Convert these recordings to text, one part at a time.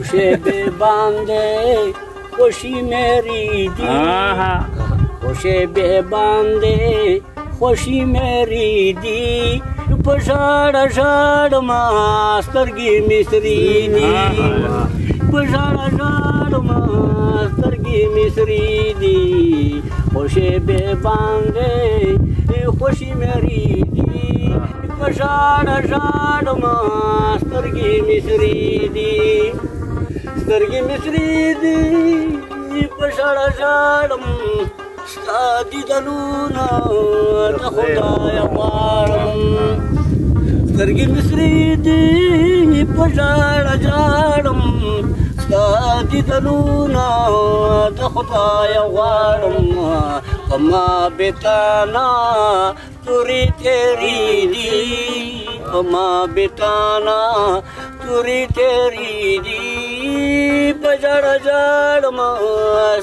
گوشه به بنده خوشی مریدی گوشه به بنده خوشی مریدی په ژړه ژړ ما سترګې مې سرېدي په ژړه ژړ ما سترګې مې سرېدي خوشې بې باندې خوشي مې رېدي په ژړه ژړ ما سترګې مې سرېدي سترګې مې سرې دي په ژړا ژاړم ستا دیدنونه ته خدایه غواړم سترګې مې سرې دي په ژړا ژاړم ستا دیدنونه ته خدایه غواړم په ما بې تا نه تورې تېرې دي په ما بې تا نه تورې تېرې دي دي په جړ جړ ما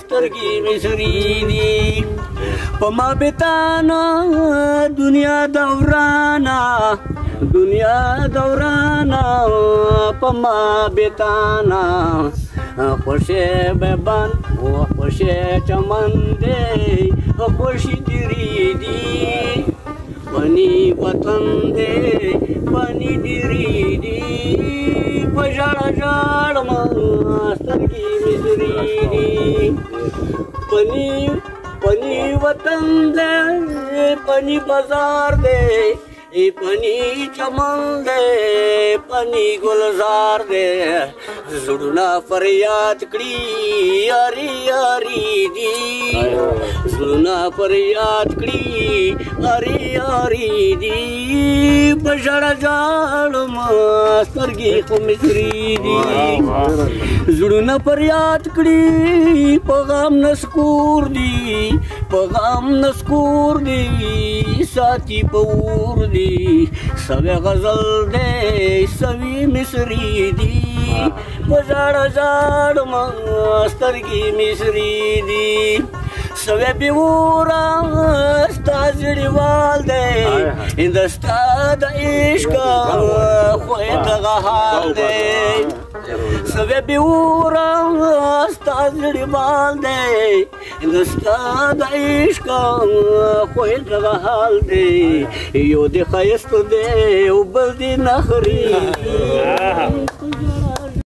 سترګې مې سوري دي په ما بتانا دنیا دورانا دنیا دورانا په ما بتانا خوشی ببان و خوشی چمن دی خوشی دری دی پنی وطن دی پنی دری دی پجار جار वतन की बिजली पनी पनी वतन दे पनी बाजार दे ये पनी चमन दे पनी गुलजार दे जुड़ना फरियाद करी यारी यारी دي زلونا پر یاد کړی اری اری دي بشړ جاړ ما سترګې خو مزري دي زلونا پر یاد کړی پیغام نسکور دي پیغام نسکور دي ساتي پور دي سوي غزل دي سوي مصري دي په ژاړه ژاړه ما سترګې مې سرې دي سوی بې وره ستا زړېوال دی د ستا د عشق خوی دغه حال دی سوی بې وره ستا زړېوال دی دستا د عشق خو هغه حال دی یو د خیست دی او بل دی نخري